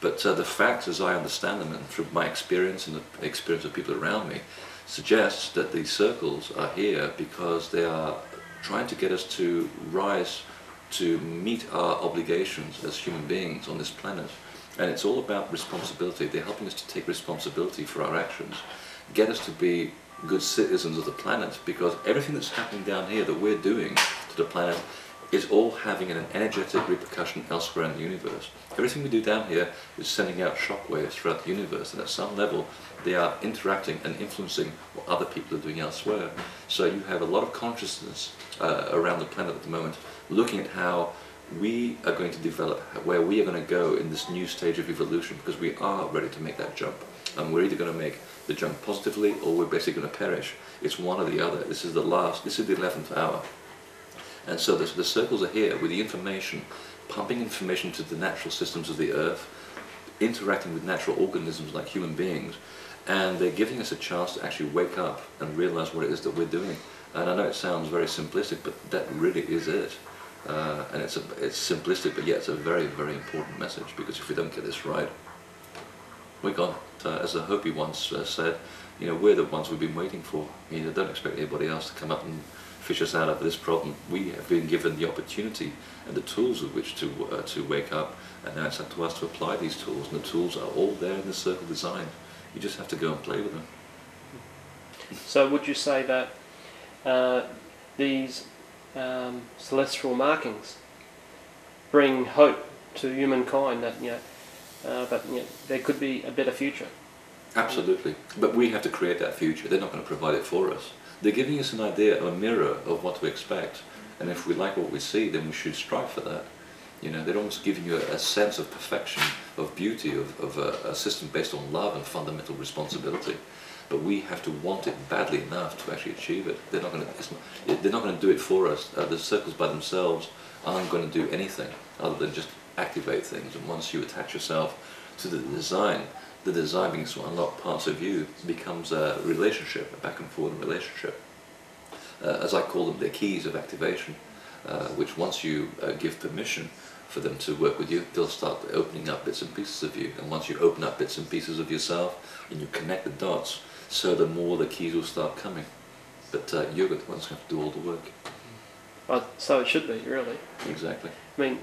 But uh, the facts, as I understand them, and through my experience and the experience of people around me, suggests that these circles are here because they are trying to get us to rise to meet our obligations as human beings on this planet. And it's all about responsibility. They're helping us to take responsibility for our actions, get us to be good citizens of the planet because everything that's happening down here that we're doing to the planet is all having an energetic repercussion elsewhere in the universe. Everything we do down here is sending out shockwaves throughout the universe, and at some level, they are interacting and influencing what other people are doing elsewhere. So you have a lot of consciousness uh, around the planet at the moment, looking at how we are going to develop, where we are going to go in this new stage of evolution, because we are ready to make that jump. And we're either going to make the jump positively, or we're basically going to perish. It's one or the other. This is the last, this is the 11th hour. And so the, the circles are here with the information, pumping information to the natural systems of the earth, interacting with natural organisms like human beings, and they're giving us a chance to actually wake up and realize what it is that we're doing. And I know it sounds very simplistic, but that really is it. Uh, and it's, a, it's simplistic, but yet it's a very, very important message, because if we don't get this right, we're gone. Uh, as the Hopi once uh, said, you know, we're the ones we've been waiting for. You know, don't expect anybody else to come up and fish us out of this problem. We have been given the opportunity and the tools with which to, uh, to wake up, and now it's up to us to apply these tools, and the tools are all there in the circle design. You just have to go and play with them. So would you say that uh, these um, celestial markings bring hope to humankind that you know, uh, that you know, there could be a better future? Absolutely, but we have to create that future. They're not going to provide it for us. They're giving us an idea, a mirror of what to expect, and if we like what we see, then we should strive for that. You know, they're almost giving you a, a sense of perfection, of beauty, of, of a, a, system based on love and fundamental responsibility. But we have to want it badly enough to actually achieve it. They're not going to. They're not going to do it for us. Uh, the circles by themselves aren't going to do anything other than just activate things. And once you attach yourself to the design, the design begins to unlock parts of you becomes a relationship, a back and forth relationship. Uh, as I call them, they're keys of activation, uh, which once you uh, give permission for them to work with you, they'll start opening up bits and pieces of you. And once you open up bits and pieces of yourself and you connect the dots, so the more the keys will start coming. But uh, you're the ones who have to do all the work. Well, so it should be, really. Exactly. I mean,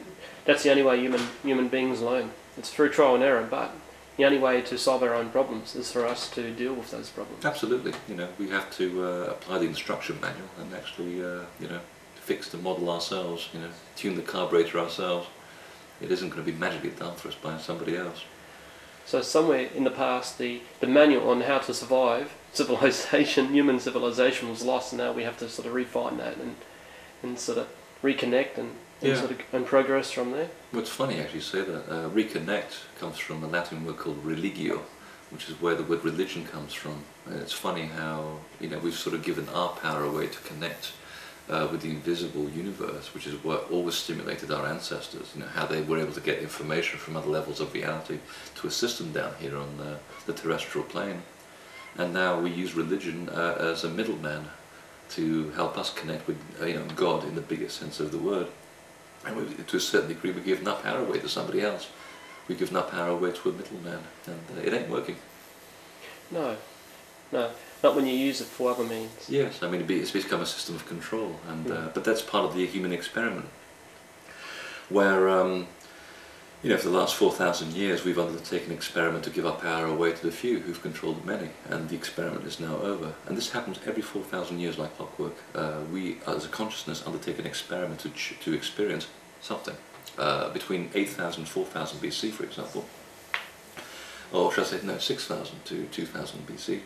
that's the only way human human beings learn. It's through trial and error, but the only way to solve our own problems is for us to deal with those problems. Absolutely. You know, we have to uh, apply the instruction manual and actually, uh, you know, fix the model ourselves, you know, tune the carburetor ourselves. It isn't going to be magically done for us by somebody else. So somewhere in the past, the, the manual on how to survive civilization, human civilization was lost, and now we have to sort of refine that and, and sort of reconnect and and, Yeah. sort of, and progress from there. Well, it's funny actually you say that. Uh, reconnect comes from a Latin word called religio, which is where the word religion comes from. And it's funny how you know we've sort of given our power away to connect uh, with the invisible universe, which is what always stimulated our ancestors. You know how they were able to get information from other levels of reality to assist them down here on the, the terrestrial plane. And now we use religion uh, as a middleman to help us connect with you know God in the biggest sense of the word. And we, to a certain degree, we've given our power away to somebody else. We've given our power away to a middleman, and uh, it ain't working. No, no, not when you use it for other means. Yes, I mean, it's become a system of control, and uh, but that's part of the human experiment, where um, you know, for the last four thousand years, we've undertaken an experiment to give our power away to the few who've controlled the many, and the experiment is now over. And this happens every four thousand years, like clockwork. Uh, we, as a consciousness, undertake an experiment to to experience something uh, between 8,000 and 4,000 BC, for example, or should I say, no, 6,000 to 2,000 BC.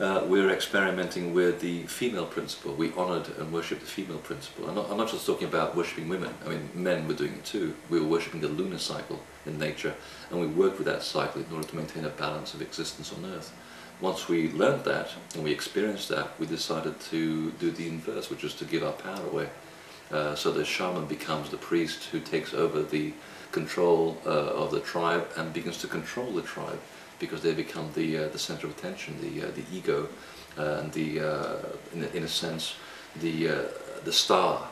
Uh, we're experimenting with the female principle. We honoured and worshipped the female principle. I'm not, I'm not just talking about worshipping women. I mean, men were doing it too. We were worshipping the lunar cycle in nature, and we worked with that cycle in order to maintain a balance of existence on Earth. Once we learned that and we experienced that, we decided to do the inverse, which is to give our power away. Uh, so the shaman becomes the priest who takes over the control uh, of the tribe and begins to control the tribe because they become the uh, the center of attention, the uh, the ego, uh, and the uh, in, a, in a sense the uh, the star.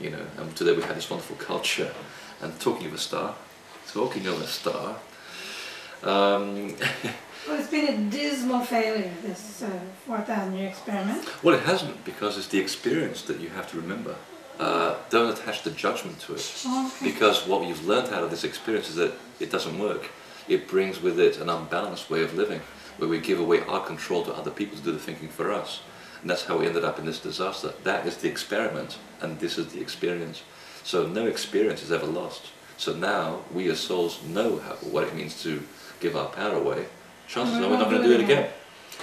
You know, and today we have this wonderful culture. And talking of a star, talking of a star, Um, Well, it's been a dismal failure, this uh, 4,000 year experiment. well, it hasn't because it's the experience that you have to remember. Uh, don't attach the judgment to it. Okay. Because what you've learned out of this experience is that it doesn't work. It brings with it an unbalanced way of living, where we give away our control to other people to do the thinking for us. And that's how we ended up in this disaster. That is the experiment, and this is the experience. So no experience is ever lost. So now we as souls know how, what it means to give our power away. Chances are we're not going to do it mm-hmm. again.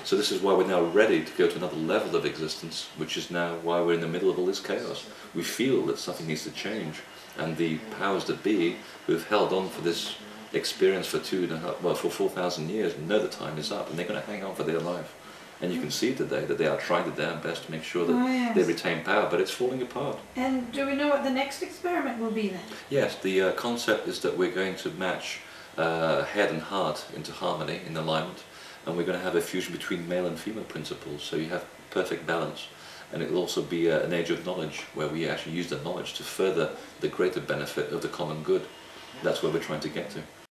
So this is why we're now ready to go to another level of existence, which is now why we're in the middle of all this chaos. We feel that something needs to change, and the powers that be, who have held on for this experience for two and a half, well, for four thousand years, know the time is up, and they're going to hang on for dear life. And you can see today that they are trying their damn best to make sure that Oh, yes. they retain power, but it's falling apart. And do we know what the next experiment will be then? Yes, the uh, concept is that we're going to match uh, head and heart into harmony, in alignment, and we're going to have a fusion between male and female principles, so you have perfect balance. And it will also be uh, an age of knowledge, where we actually use the knowledge to further the greater benefit of the common good. That's where we're trying to get to.